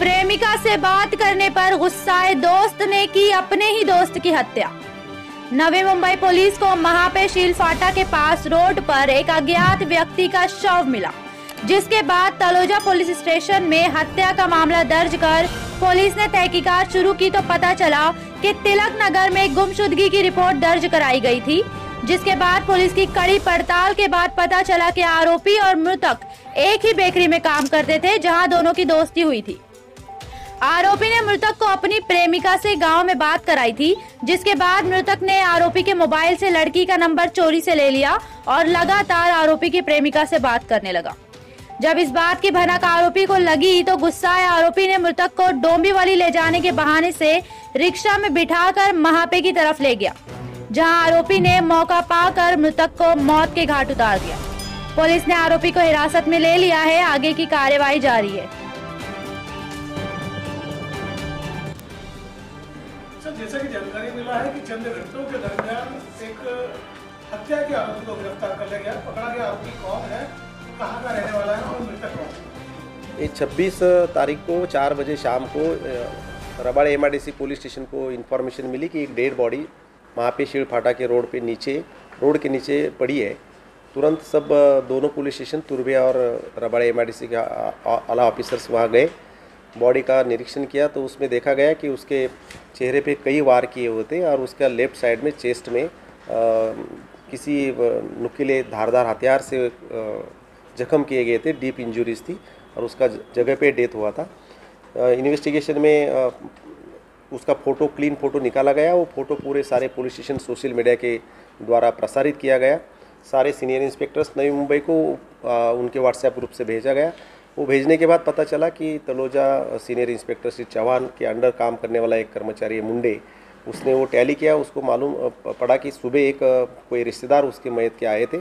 प्रेमिका से बात करने पर गुस्साए दोस्त ने की अपने ही दोस्त की हत्या। नवी मुंबई पुलिस को महापेशील फाटा के पास रोड पर एक अज्ञात व्यक्ति का शव मिला, जिसके बाद तलोजा पुलिस स्टेशन में हत्या का मामला दर्ज कर पुलिस ने तहकीकात शुरू की तो पता चला कि तिलक नगर में गुमशुदगी की रिपोर्ट दर्ज कराई गई थी, जिसके बाद पुलिस की कड़ी पड़ताल के बाद पता चला कि आरोपी और मृतक एक ही बेकरी में काम करते थे, जहाँ दोनों की दोस्ती हुई थी। आरोपी ने मृतक को अपनी प्रेमिका से गाँव में बात कराई थी, जिसके बाद मृतक ने आरोपी के मोबाइल से लड़की का नंबर चोरी से ले लिया और लगातार आरोपी की प्रेमिका से बात करने लगा। जब इस बात की भनक आरोपी को लगी तो गुस्साए आरोपी ने मृतक को डोंबीवाली ले जाने के बहाने से रिक्शा में बिठाकर महापे की तरफ़ ले गया, जहाँ आरोपी ने मौका पाकर मृतक को मौत के घाट उतार दिया। पुलिस ने आरोपी को हिरासत में ले लिया है, आगे की कार्यवाही जारी है। जैसा कि जानकारी मिला है कि चंद घंटों के दरमियान एक हत्या के आरोपी को गिरफ़्तार कर लिया गया पकड़ा गया आरोपी कौन है? कहाँ का रहने वाला है? और मृतक कौन ये 26 तारीख को चार बजे शाम को रबाड़ एम पुलिस स्टेशन को इन्फॉर्मेशन मिली कि एक डेड बॉडी वहाँ पे शीड़ फाटा के रोड पे नीचे, रोड के नीचे पड़ी है। तुरंत सब दोनों पुलिस स्टेशन, तुरबिया और रबाड़ एम के आला ऑफिसर्स वहाँ गए। बॉडी का निरीक्षण किया तो उसमें देखा गया कि उसके चेहरे पे कई वार किए हुए थे और उसका लेफ़्ट साइड में चेस्ट में अ, किसी नुकीले धारदार हथियार से जख्म किए गए थे डीप इंजरीज थी और उसका जगह पे डेथ हुआ था। इन्वेस्टिगेशन में उसका फ़ोटो क्लीन फ़ोटो निकाला गया। वो फ़ोटो पूरे सारे पुलिस स्टेशन सोशल मीडिया के द्वारा प्रसारित किया गया। सारे सीनियर इंस्पेक्टर्स नई मुंबई को अ, उनके व्हाट्सएप ग्रुप से भेजा गया। वो भेजने के बाद पता चला कि तलोजा सीनियर इंस्पेक्टर श्री चौहान के अंडर काम करने वाला एक कर्मचारी है, मुंडे। उसने वो टैली किया, उसको मालूम पड़ा कि सुबह एक कोई रिश्तेदार उसके मयत के आए थे।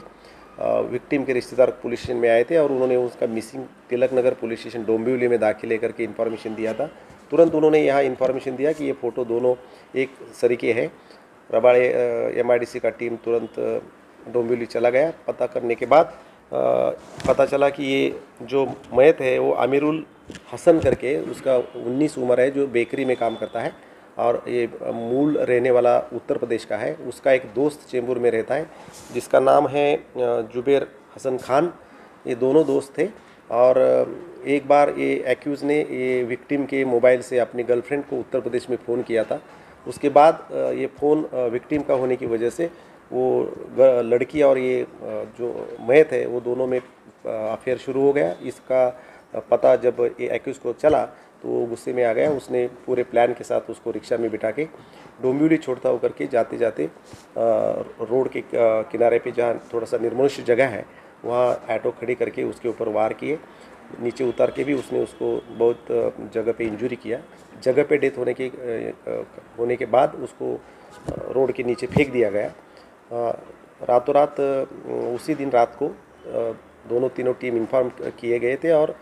विक्टिम के रिश्तेदार पुलिस स्टेशन में आए थे और उन्होंने उसका missing Tilak Nagar police station Dombivli में दाखिल लेकर के इन्फॉर्मेशन दिया था। तुरंत उन्होंने यहाँ इन्फॉर्मेशन दिया कि ये फ़ोटो दोनों एक सरीके हैं। रबाड़े एम का टीम तुरंत डोंबिवली चला गया। पता करने के बाद पता चला कि ये जो मयत है, वो आमिरुल हसन करके उसका 19 उम्र है, जो बेकरी में काम करता है और ये मूल रहने वाला उत्तर प्रदेश का है। उसका एक दोस्त चेंबूर में रहता है, जिसका नाम है जुबेर हसन खान। ये दोनों दोस्त थे और एक बार ये एक्यूज़ ने ये विक्टिम के मोबाइल से अपनी गर्लफ्रेंड को उत्तर प्रदेश में फ़ोन किया था। उसके बाद ये फ़ोन विक्टिम का होने की वजह से वो लड़की और ये जो मयत है वो दोनों में अफेयर शुरू हो गया। इसका पता जब ये एक्यूज़ को चला तो वो गुस्से में आ गया। उसने पूरे प्लान के साथ उसको रिक्शा में बिठा के डोंबिवली छोड़ता होकर के जाते जाते रोड के किनारे पे जहाँ थोड़ा सा निर्मनुष्य जगह है, वहाँ ऑटो खड़ी करके उसके ऊपर वार किए। नीचे उतार के भी उसने उसको बहुत जगह पे इंजरी किया। जगह पे डेथ होने के होने के बाद उसको रोड के नीचे फेंक दिया गया। रातों रात उसी दिन रात को दोनों तीनों टीम इन्फॉर्म किए गए थे और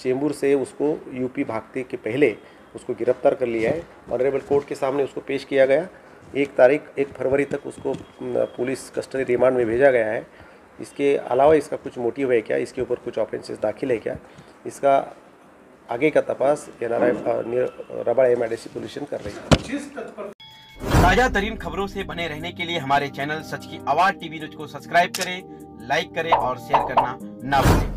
चेंबूर से उसको यूपी भागते के पहले उसको गिरफ़्तार कर लिया है। ऑनरेबल कोर्ट के सामने उसको पेश किया गया। एक तारीख, एक फरवरी तक उसको पुलिस कस्टडी रिमांड में भेजा गया है। इसके अलावा इसका कुछ मोटिव है क्या? इसके ऊपर कुछ ऑफेंसेस दाखिल है क्या? इसका आगे का तपास N R I Rabale M I D police station कर रही है। जिस तत्पर ताज़ा तरीन खबरों से बने रहने के लिए हमारे channel Sach ki Awaaz TV news को सब्सक्राइब करें, लाइक करें और शेयर करना ना भूलें।